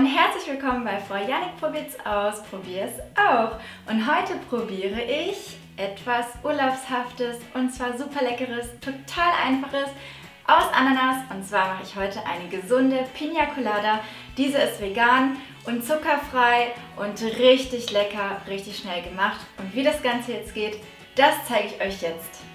und herzlich willkommen bei Frau Janik probiert's aus, probier's auch. Und heute probiere ich etwas Urlaubshaftes und zwar super leckeres, total einfaches aus Ananas. Und zwar mache ich heute eine gesunde Pina Colada. Diese ist vegan und zuckerfrei und richtig lecker, richtig schnell gemacht. Und wie das Ganze jetzt geht, das zeige ich euch jetzt.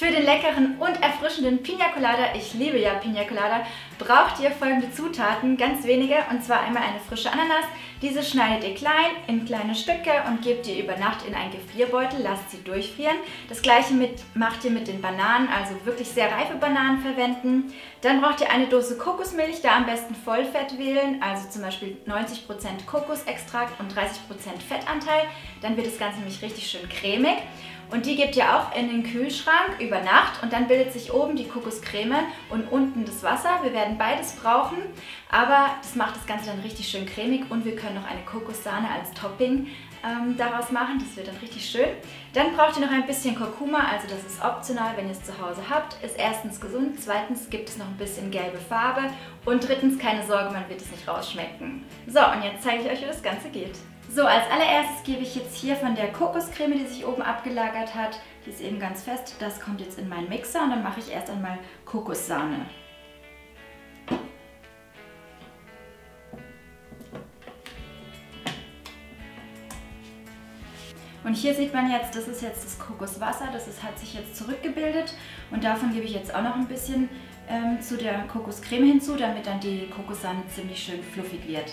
Für den leckeren und erfrischenden Pina Colada, ich liebe ja Pina Colada, braucht ihr folgende Zutaten, ganz wenige, und zwar einmal eine frische Ananas. Diese schneidet ihr klein in kleine Stücke und gebt ihr über Nacht in einen Gefrierbeutel, lasst sie durchfrieren. Das gleiche mit, macht ihr mit den Bananen, also wirklich sehr reife Bananen verwenden. Dann braucht ihr eine Dose Kokosmilch, da am besten Vollfett wählen, also zum Beispiel 90% Kokosextrakt und 30% Fettanteil. Dann wird das Ganze nämlich richtig schön cremig. Und die gebt ihr auch in den Kühlschrank über Nacht und dann bildet sich oben die Kokoscreme und unten das Wasser. Wir werden beides brauchen, aber das macht das Ganze dann richtig schön cremig und wir können noch eine Kokossahne als Topping ähm, daraus machen. Das wird dann richtig schön. Dann braucht ihr noch ein bisschen Kurkuma, also das ist optional, wenn ihr es zu Hause habt. Ist erstens gesund, zweitens gibt es noch ein bisschen gelbe Farbe und drittens, keine Sorge, man wird es nicht rausschmecken. So, und jetzt zeige ich euch, wie das Ganze geht. So, als allererstes gebe ich jetzt hier von der Kokoscreme, die sich oben abgelagert hat, die ist eben ganz fest, das kommt jetzt in meinen Mixer und dann mache ich erst einmal Kokossahne. Und hier sieht man jetzt, das ist jetzt das Kokoswasser, das ist, hat sich jetzt zurückgebildet und davon gebe ich jetzt auch noch ein bisschen ähm, zu der Kokoscreme hinzu, damit dann die Kokossahne ziemlich schön fluffig wird.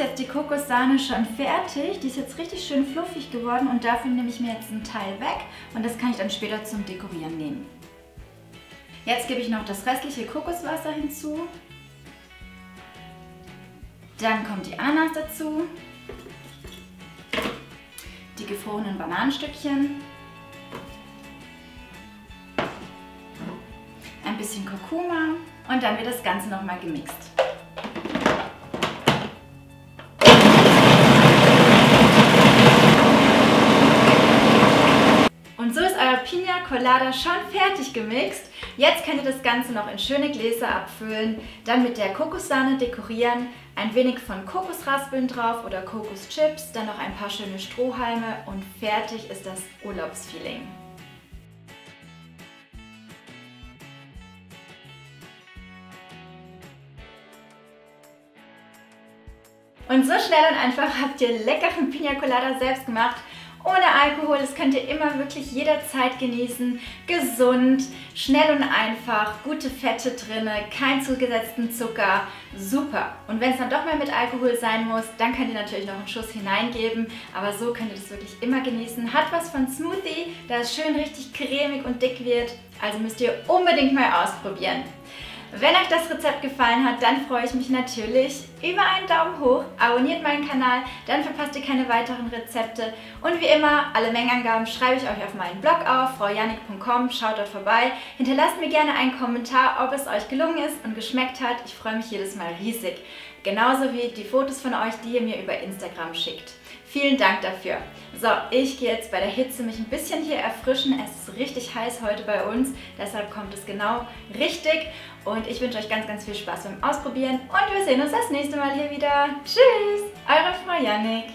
Jetzt die Kokossahne schon fertig. Die ist jetzt richtig schön fluffig geworden und dafür nehme ich mir jetzt einen Teil weg und das kann ich dann später zum Dekorieren nehmen. Jetzt gebe ich noch das restliche Kokoswasser hinzu. Dann kommt die Ananas dazu. Die gefrorenen Bananenstückchen. Ein bisschen Kurkuma und dann wird das Ganze nochmal gemixt. Colada schon fertig gemixt. Jetzt könnt ihr das Ganze noch in schöne Gläser abfüllen, dann mit der Kokossahne dekorieren, ein wenig von Kokosraspeln drauf oder Kokoschips, dann noch ein paar schöne Strohhalme und fertig ist das Urlaubsfeeling. Und so schnell und einfach habt ihr leckeren Pina Colada selbst gemacht ohne Alkohol. Das könnt ihr immer wirklich jederzeit genießen. Gesund, schnell und einfach, gute Fette drin, kein zugesetzten Zucker. Super. Und wenn es dann doch mal mit Alkohol sein muss, dann könnt ihr natürlich noch einen Schuss hineingeben. Aber so könnt ihr das wirklich immer genießen. Hat was von Smoothie, da es schön richtig cremig und dick wird. Also müsst ihr unbedingt mal ausprobieren. Wenn euch das Rezept gefallen hat, dann freue ich mich natürlich über einen Daumen hoch. Abonniert meinen Kanal, dann verpasst ihr keine weiteren Rezepte. Und wie immer, alle Mengenangaben schreibe ich euch auf meinen Blog auf, fraujanik.com. Schaut dort vorbei. Hinterlasst mir gerne einen Kommentar, ob es euch gelungen ist und geschmeckt hat. Ich freue mich jedes Mal riesig. Genauso wie die Fotos von euch, die ihr mir über Instagram schickt. Vielen Dank dafür. So, ich gehe jetzt bei der Hitze mich ein bisschen hier erfrischen. Es ist richtig heiß heute bei uns, deshalb kommt es genau richtig. Und ich wünsche euch ganz, ganz viel Spaß beim Ausprobieren und wir sehen uns das nächste Mal hier wieder. Tschüss, eure Frau Yannick.